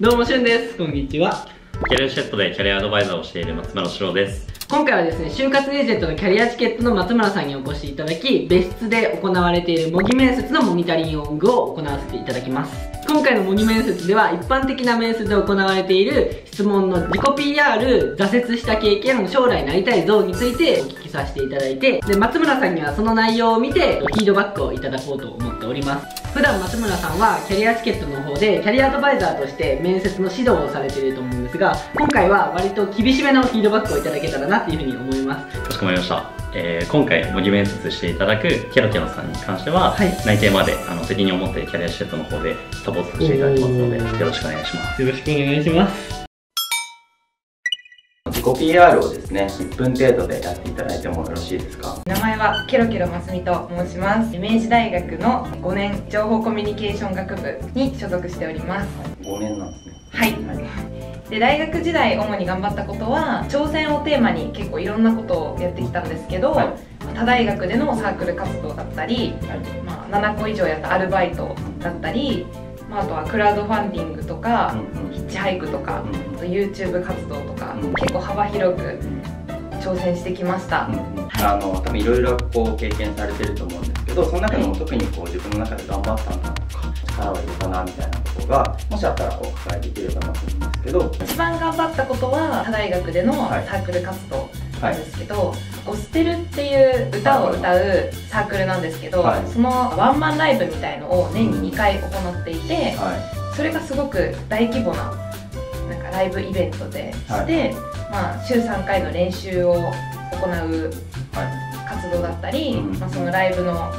どうもしゅんです。こんにちは。キャリアシェットでキャリアアドバイザーをしている松村史郎です。今回はですね就活エージェントのキャリアチケットの松村さんにお越しいただき別室で行われている模擬面接のモニタリングを行わせていただきます今回の模擬面接では一般的な面接で行われている質問の自己 PR 挫折した経験将来なりたい像についてお聞きさせていただいてで松村さんにはその内容を見てフィードバックをいただこうと思っております普段松村さんはキャリアチケットの方でキャリアアドバイザーとして面接の指導をされていると思うんですが今回は割と厳しめのフィードバックをいただけたらなっていうふうに思いますかしこまりました。えー、今回模擬面接していただくキャロキャロさんに関しては、はい。内定まであの責任を持ってキャリアシェットの方でサポートさせていただきますのでよろしくお願いします。よろしくお願いします。自己 PR をですね1分程度でやっていただいてもよろしいですか？名前はケロケロますみと申します。明治大学の5年情報コミュニケーション学部に所属しております。5年なんですね。はい。はいで大学時代主に頑張ったことは挑戦をテーマに結構いろんなことをやってきたんですけど、はい。他大学でのサークル活動だったり、はい。まあ、7個以上やったアルバイトだったり、まあ、あとはクラウドファンディングとか、うんうん。ヒッチハイクとか、うんあと YouTube 活動とか、うん。結構幅広く挑戦してきました、うんうん。あの多分いろいろこう経験されてると思うんですけどその中でも特にこう自分の中で頑張ったんだとか力を入れたなみたいなことがもしあったらお伺いできればなと思うんですけど。一番頑張ったことは他大学でのサはい。ークル活動はない。んですけど「ゴステル」っていう歌を歌うサークルなんですけど、はい。そのワンマンライブみたいのを年に2回行っていてはそれがすごく大規模ななんかライブイベントでして、まあ、週3回の練習を行ういはい活動だったり、うん。まあ、そのライブの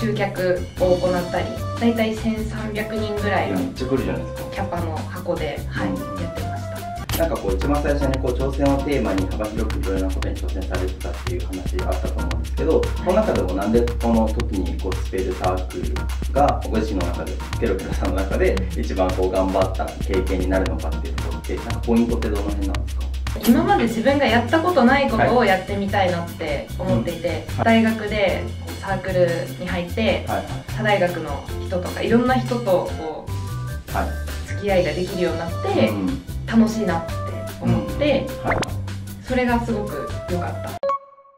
集客を行ったり大体1300人ぐらいのキャパの箱で、はい、うん。やってました。なんかこう一番最初にこう挑戦をテーマに幅広くいろいろなことに挑戦されてたっていう話があったと思うんですけど、この中でもなんでこの時にこうスペルサークルがご自身の中でケロケロさんの中で一番こう頑張った経験になるのかっていうところってなんかポイントってどの辺なんですか？今まで自分がやったことないことをやってみたいなって思っていて、大学でサークルに入ってはい。他大学の人とかいろんな人とこう付き合いができるようになっいてうん。楽しいなって思ってはい。それがすごく良かった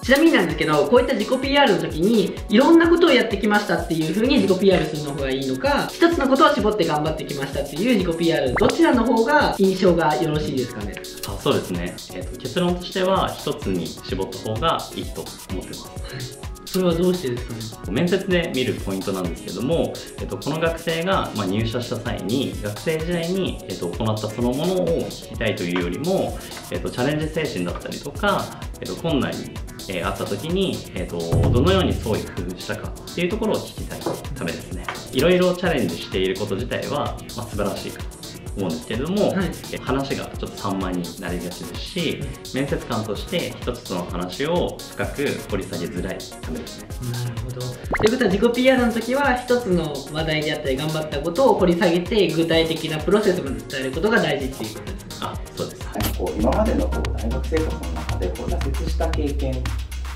ちなみになんですけどこういった自己 PR の時にいろんなことをやってきましたっていう風に自己 PR するの方がいいのか一つのことを絞って頑張ってきましたっていう自己 PR どちらの方が印象がよろしいですかね？あそうですね、えーと結論としては一つに絞った方がいいと思ってます。それはどうしてですかね？面接で見るポイントなんですけども、えっと、この学生が、まあ、入社した際に学生時代に、えっと、行ったそのものを聞きたいというよりも、えっと、チャレンジ精神だったりとか、えっと、困難に、えーあった時に、えっと、どのように創意工夫したかっていうところを聞きたいためですね。いろいろチャレンジしていること自体は、まあ、素晴らしいかと思うんですけれども、はい。え話がちょっと散漫になりがちですし面接官として一つの話を深く掘り下げづらいためですね。なるほど。ということは自己 PR の時は一つの話題であったり頑張ったことを掘り下げて具体的なプロセスまで伝えることが大事っていうことですねあそうです。なんかこう今までのこう大学生活の中でこう挫折した経験っ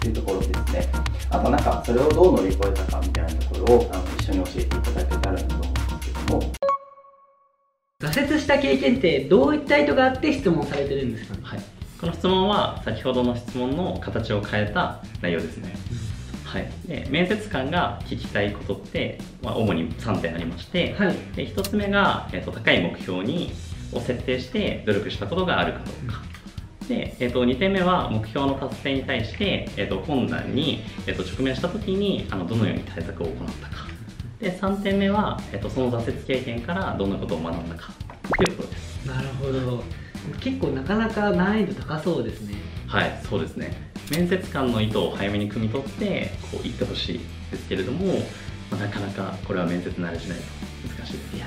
ていうところですね。あとなんかそれをどう乗り越えたかみたいなところをあの一緒に教えていただけたらなと思うんですけども。挫折した経験ってどういった意図があって質問されてるんですか？ねはい、この質問は先ほどの質問の形を変えた内容ですね、はい、で面接官が聞きたいことって、まあ、主に3点ありまして、はいで1つ目が、えー、と高い目標にを設定して努力したことがあるかどうかで、えー、と2点目は目標の達成に対して、えー、と困難に、えー、と直面した時にあのどのように対策を行ったか。で3点目は、えー、とその挫折経験からどんなことを学んだか。ということです。なるほど。結構なかなか難易度高そうですね。はい、そうですね。面接官の意図を早めに汲み取って、こう言ってほしいですけれども、まあ、なかなかこれは面接慣れしないと。難しいです。いや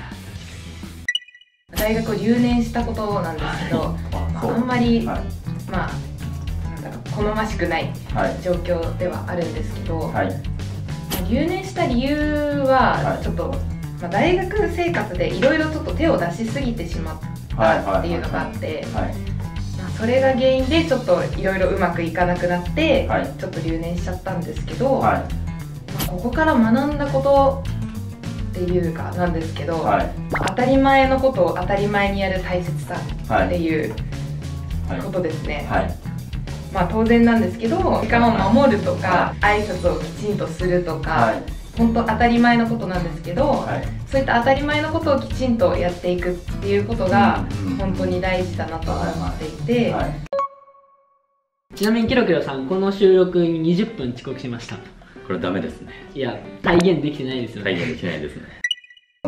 大学を留年したことなんですけど、あそう。あんまり、はい。まあなんだろう好ましくないはい。状況ではあるんですけど、はい。留年した理由ははい。ちょっと、まあ、大学生活でいろいろちょっと手を出しすぎてしまったっていうのがあって、それが原因でちょっといろいろうまくいかなくなって、はい。ちょっと留年しちゃったんですけど、はい。まあここから学んだことっっていうかなんですけど、はい。当たり前のことを当たり前にやる大切さはいっていうはいことですね、はい。まあ当然なんですけど時間を守るとか挨拶をきちんとするとか、はい。本当当たり前のことなんですけど、はい。そういった当たり前のことをきちんとやっていくっていうことが本当に大事だなと思っていて、はい。ちなみにキロキロさんこの収録に20分遅刻しました。これダメですね。いや体現できてないですよね。体現できないですね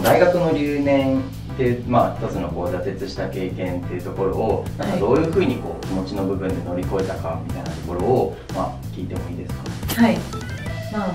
大学の留年っていう、まあ、一つのこう挫折した経験っていうところをなんかどういうふうにこう気持ちの部分で乗り越えたかみたいなところを、まあ、聞いてもいいですか？はい。まあ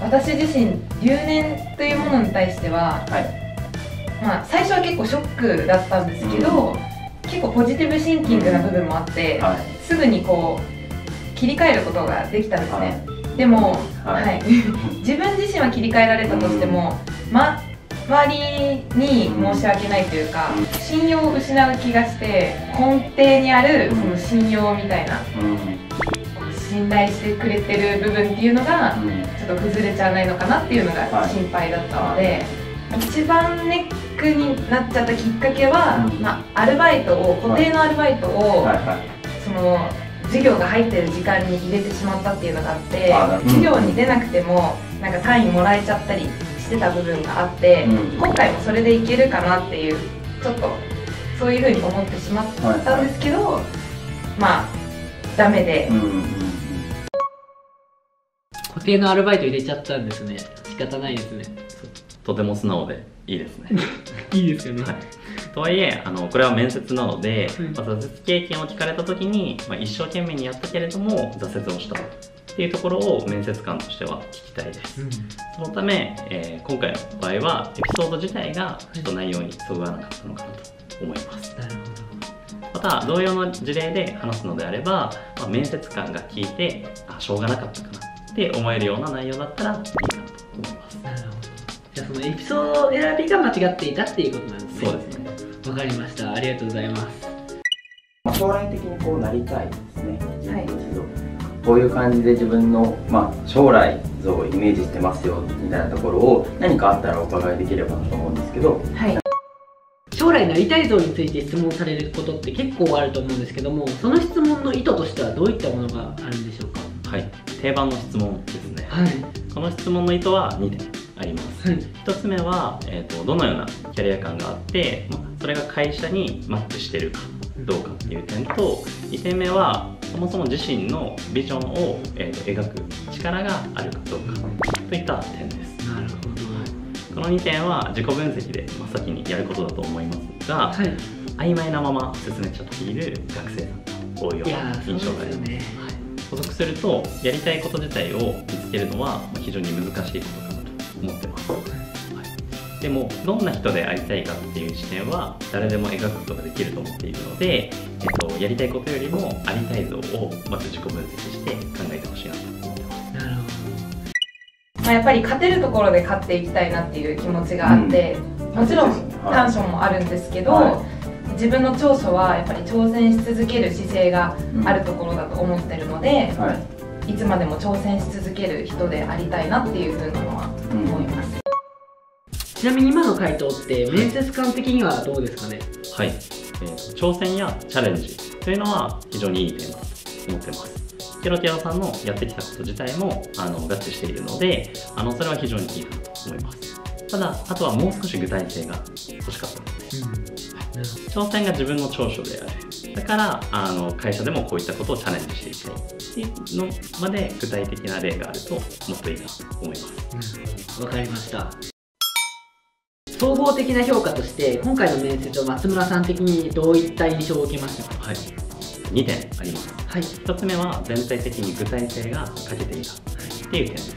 私自身留年というものに対しては、はい。まあ、最初は結構ショックだったんですけど、結構ポジティブシンキングな部分もあって、はい。すぐにこう切り替えることができたんですはね、でも、はい。はい。自分自身は切り替えられたとしても、ま、周りに申し訳ないというか、うん信用を失う気がして根底にあるうんその信用みたいな信頼してくれてる部分っていうのがちょっと崩れちゃわないのかなっていうのがはい。心配だったので、一番ネックになっちゃったきっかけは、うん。まあ、アルバイトを固定のアルバイトを、その授業が入ってる時間に入れてしまったっていうのがあって授業に出なくてもなんか単位もらえちゃったりしてた部分があって、うん。今回もそれでいけるかなっていうちょっとそういうふうに思ってしまったんですけど、まあダメで、うんうんうん固定のアルバイト入れちゃったんですね。仕方ないですねとても素直でいいですね。いいですよね。はい、とはいえあのこれは面接なので、うんまあ挫折経験を聞かれた時に、まあ、一生懸命にやったけれども挫折をしたっていうところを面接官としては聞きたいです。うん。そのため、えー今回の場合はエピソード自体がちょっと内容にそぐわなかったのかなと思います。なるほまた同様の事例で話すのであれば、まあ、面接官が聞いてあしょうがなかったかなって思えるような内容だったらいいかなと思いますじゃあそのエピソード選びが間違っていたっていうことなんですね。そうですね。わかりました。ありがとうございます。まあ、将来的にこうなりたいですね、はい、こういう感じで自分の、まあ、将来像をイメージしてますよみたいなところを何かあったらお伺いできればなと思うんですけど。はい。将来なりたい像について質問されることって結構あると思うんですけどもその質問の意図としてはどういったものがあるんでしょうか？はい。定番の質問ですね。はい。この質問の意図は2点はい。1つ目は、えー、とどのようなキャリア感があって、まあ、それが会社にマッチしてるかどうかっていう点と2点目はそもそも自身のビジョンを、えーと描く力があるかどうかといった点です。なるほこの2点は自己分析で真っ先にやることだと思いますが、どはい。曖昧なまま進めちゃっている学生さんが多いような印象があります。よね。補足するとやりたいこと自体を見つけるのはまあ非常に難しいことかなと思ってます、はい、でもどんな人でありたいかっていう視点は誰でも描くことができると思っているので、えっと、やりたいことよりもありたい像をまず自己分析して考えてほしいなと思ってます。なるほまあ、やっぱり勝てるところで勝っていきたいなっていう気持ちがあって、もちろん短所もあるんですけど、は自分の長所はやっぱり挑戦し続ける姿勢があるところだと思ってるので、はい。いつまでも挑戦し続ける人でありたいなっていうふうなのはうん思います。どちなみに今の回答って面接官的にはどうですかね？はい、えーと挑戦やチャレンジというのは非常にいいテーマだと思ってます。ケロティアさんのやってきたこと自体もあの合致しているのであのそれは非常にいいかなと思います。ただあとはもう少し具体性が欲しかったで。すねなる挑戦が自分の長所である。だからあの会社でもこういったことをチャレンジしていきたいっていうのまで具体的な例があるともっといいかなと思います。ほどわかりました。総合的な評価として今回の面接を松村さん的にどういった印象を受けましたか？はい。2点あります。はい。1つ目は全体的に具体性が欠けていたっていう点です。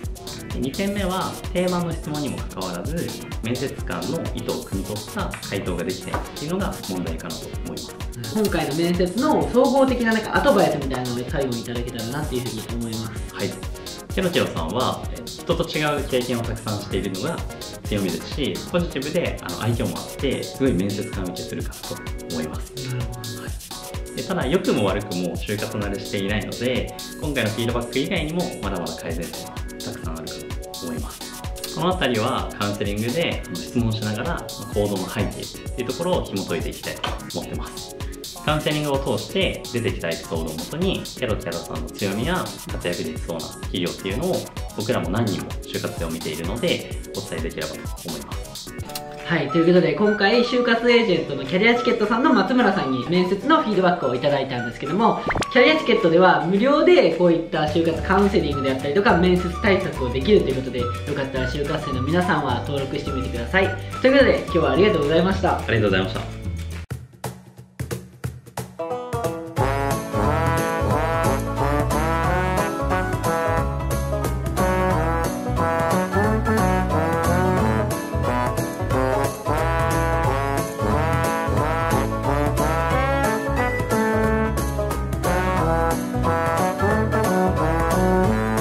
2点目は定番の質問にもかかわらず面接官の意図を汲み取った回答ができていないっていうのが問題かなと思います今回の面接の総合的ななんかアドバイスみたいなので最後にいただけたらなっていうふうに思います。はい。ケロケロさんはえ人と違う経験をたくさんしているのが強みですしポジティブであの愛嬌もあってすごい面接官受けするかと思います。なるほど。でただ良くも悪くも就活慣れしていないので今回のフィードバック以外にもまだまだ改善点はたくさんあるかと思います。そのあたりはカウンセリングで質問しながら行動の背景っていうところを紐解いていきたいと思ってますカウンセリングを通して出てきたエピソードをもとにキャロキャロさんの強みや活躍できそうな企業っていうのを僕らも何人も就活生を見ているのでお伝えできればと思います。はい、ということで今回就活エージェントのキャリアチケットさんの松村さんに面接のフィードバックをいただいたんですけどもキャリアチケットでは無料でこういった就活カウンセリングであったりとか面接対策をできるということでよかったら就活生の皆さんは登録してみてください。ということで今日はありがとうございました。ありがとうございました